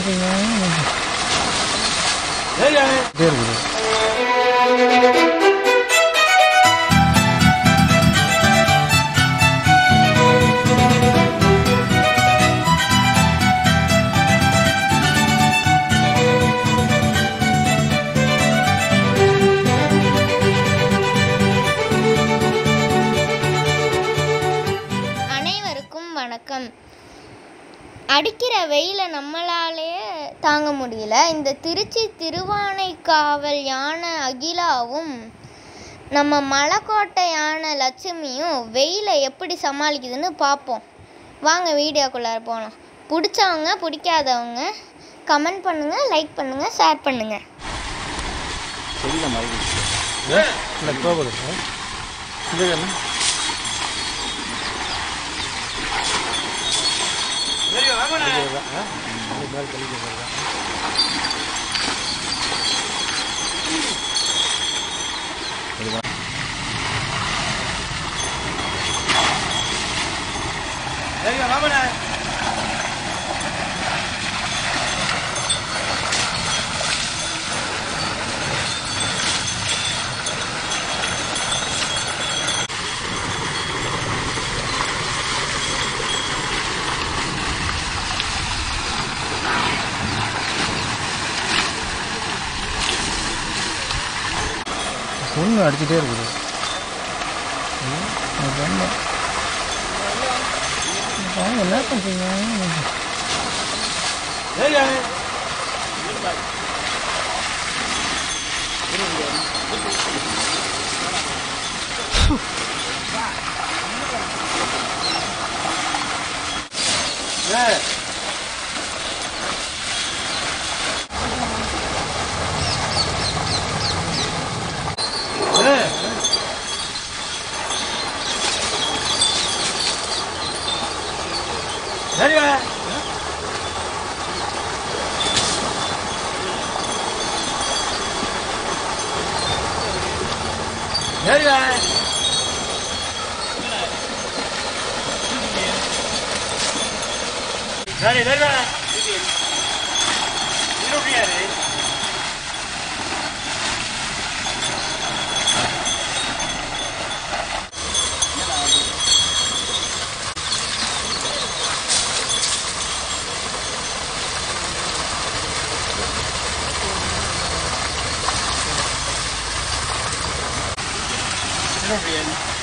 பண்ணுறீங்க இதே இருக்குது அனைவருக்கும் அடிக்கிற வெயிலை நம்மளாலேயே தாங்க முடியல. இந்த திருச்சி திருவானைக்காவல் யானை அகிலாவும் நம்ம மலைக்கோட்டை யானை லட்சுமியும் வெயிலை எப்படி சமாளிக்குதுன்னு பார்ப்போம் வாங்க வீடியோக்குள்ளார போகலாம் பிடிச்சவங்க பிடிக்காதவங்க கமெண்ட் பண்ணுங்கள் லைக் பண்ணுங்கள் ஷேர் பண்ணுங்கள் ಕಲಿಗೆ ಬರಲ್ಲ ಕಲಿಗೆ ಬರಲ್ಲ ஒன்று அடிச்சுட்டே இருக்குது. என்ன? பண்ணுறீங்க Yeah. 圆圆哪里？哪里？哪里 governo.